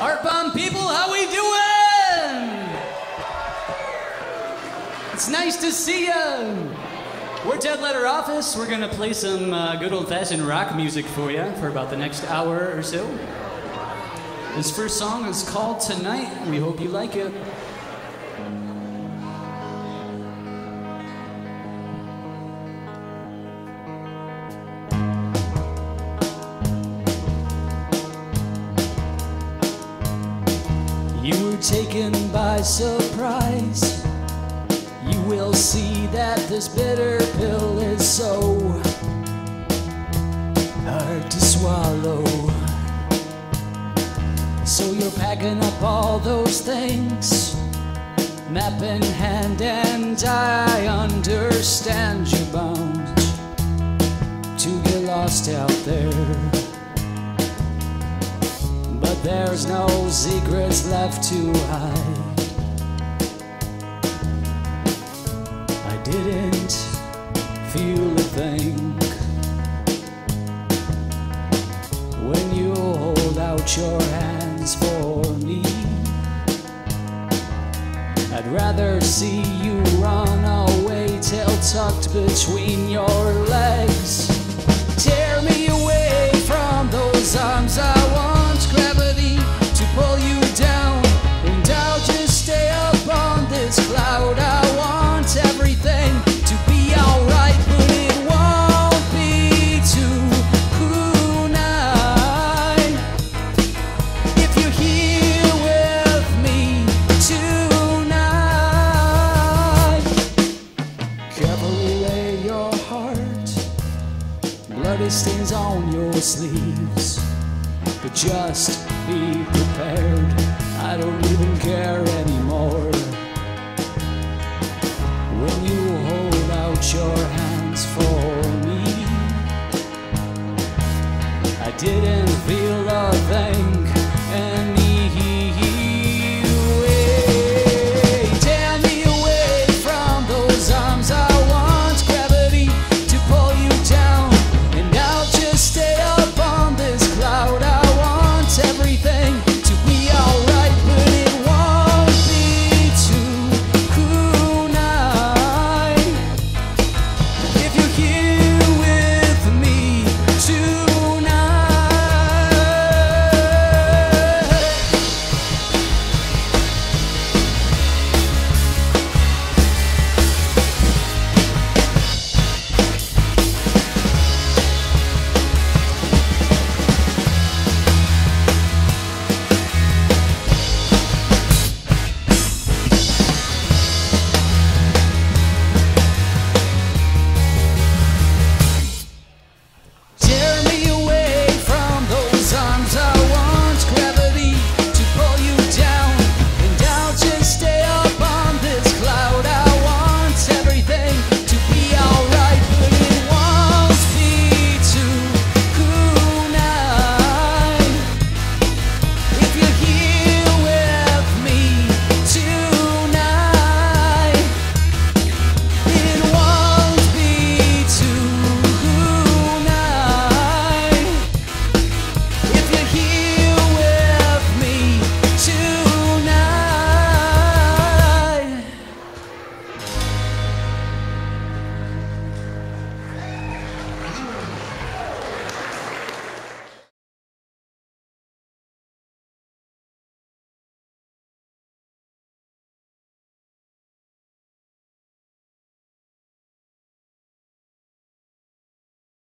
Art Bomb people, how we doing? It's nice to see you. We're Dead Letter Office. We're gonna play some uh, good old-fashioned rock music for you for about the next hour or so. This first song is called Tonight. We hope you like it. Taken by surprise. You will see that this bitter pill is so hard to swallow. So you're packing up all those things, map in hand, and I understand you're bound to get lost out there. There's no secrets left to hide. I didn't feel a thing when you hold out your hands for me. I'd rather see you run away, tail tucked between your legs. Tear me Bloody stains on your sleeves. But just be prepared. I don't even care anymore. When you hold out your hands for me, I didn't feel